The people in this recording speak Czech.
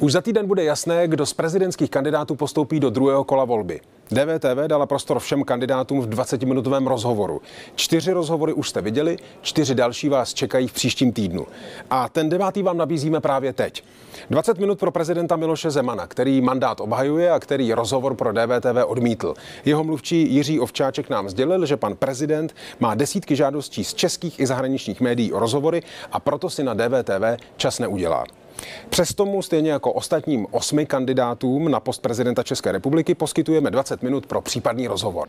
Už za týden bude jasné, kdo z prezidentských kandidátů postoupí do druhého kola volby. DVTV dala prostor všem kandidátům v 20-minutovém rozhovoru. Čtyři rozhovory už jste viděli, čtyři další vás čekají v příštím týdnu. A ten devátý vám nabízíme právě teď. 20 minut pro prezidenta Miloše Zemana, který mandát obhajuje a který rozhovor pro DVTV odmítl. Jeho mluvčí Jiří Ovčáček nám sdělil, že pan prezident má desítky žádostí z českých i zahraničních médií o rozhovory a proto si na DVTV čas neudělá. Přesto mu stejně jako ostatním osmi kandidátům na post prezidenta České republiky poskytujeme 20 minut pro případný rozhovor.